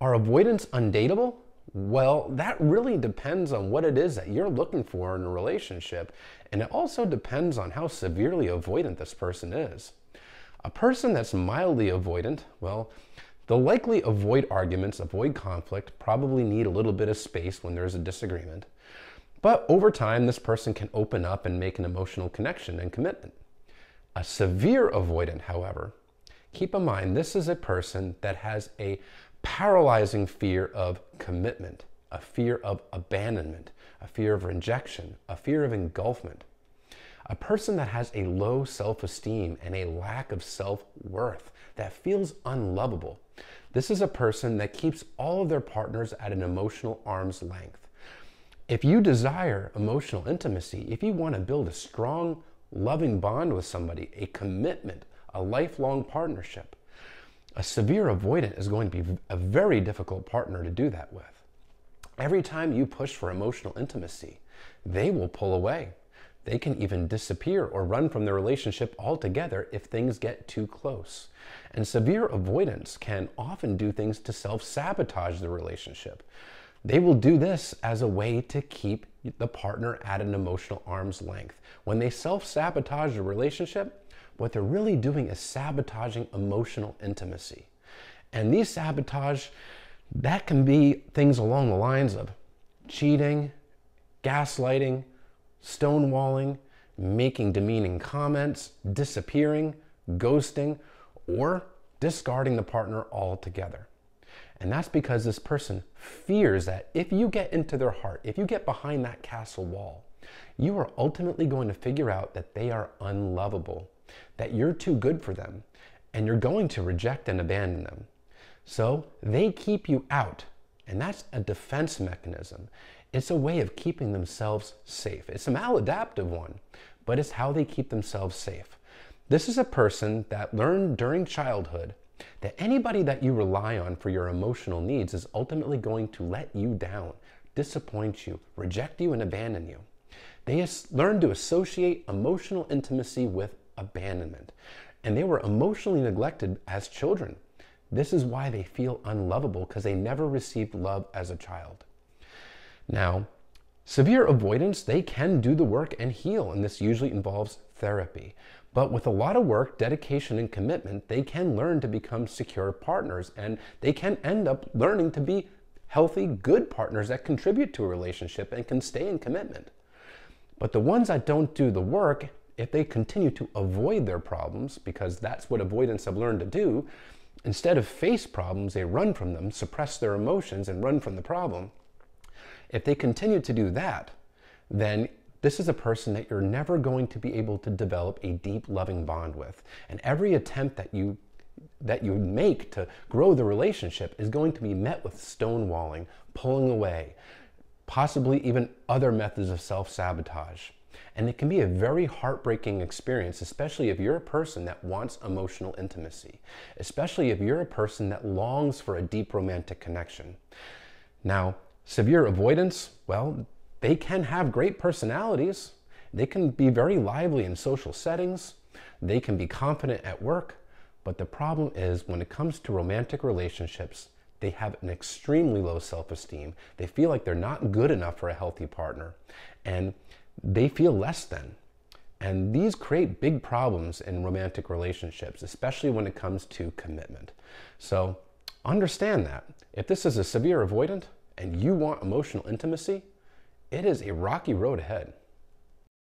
Are avoidants undateable? Well, that really depends on what it is that you're looking for in a relationship, and it also depends on how severely avoidant this person is. A person that's mildly avoidant, well, they'll likely avoid arguments, avoid conflict, probably need a little bit of space when there's a disagreement. But over time, this person can open up and make an emotional connection and commitment. A severe avoidant, however, keep in mind this is a person that has a paralyzing fear of commitment, a fear of abandonment, a fear of rejection, a fear of engulfment. A person that has a low self esteem and a lack of self worth that feels unlovable. This is a person that keeps all of their partners at an emotional arm's length. If you desire emotional intimacy, if you want to build a strong, loving bond with somebody, a commitment, a lifelong partnership, a severe avoidant is going to be a very difficult partner to do that with. Every time you push for emotional intimacy, they will pull away. They can even disappear or run from the relationship altogether if things get too close. And severe avoidants can often do things to self sabotage the relationship. They will do this as a way to keep the partner at an emotional arm's length. When they self sabotage the relationship, what they're really doing is sabotaging emotional intimacy. And these sabotage, that can be things along the lines of cheating, gaslighting, stonewalling, making demeaning comments, disappearing, ghosting, or discarding the partner altogether. And that's because this person fears that if you get into their heart, if you get behind that castle wall, you are ultimately going to figure out that they are unlovable that you're too good for them and you're going to reject and abandon them. So they keep you out, and that's a defense mechanism. It's a way of keeping themselves safe. It's a maladaptive one, but it's how they keep themselves safe. This is a person that learned during childhood that anybody that you rely on for your emotional needs is ultimately going to let you down, disappoint you, reject you, and abandon you. They learned to associate emotional intimacy with abandonment. And they were emotionally neglected as children. This is why they feel unlovable because they never received love as a child. Now, severe avoidants, they can do the work and heal, and this usually involves therapy. But with a lot of work, dedication, and commitment, they can learn to become secure partners and they can end up learning to be healthy, good partners that contribute to a relationship and can stay in commitment. But the ones that don't do the work if they continue to avoid their problems, because that's what avoidants have learned to do, instead of face problems, they run from them, suppress their emotions, and run from the problem. If they continue to do that, then this is a person that you're never going to be able to develop a deep, loving bond with. And every attempt that you that you make to grow the relationship is going to be met with stonewalling, pulling away, possibly even other methods of self sabotage. And it can be a very heartbreaking experience, especially if you're a person that wants emotional intimacy, especially if you're a person that longs for a deep romantic connection. Now, severe avoidants, well, they can have great personalities. They can be very lively in social settings. They can be confident at work. But the problem is when it comes to romantic relationships, they have an extremely low self esteem. They feel like they're not good enough for a healthy partner. And they feel less than. And these create big problems in romantic relationships, especially when it comes to commitment. So understand that. If this is a severe avoidant and you want emotional intimacy, it is a rocky road ahead.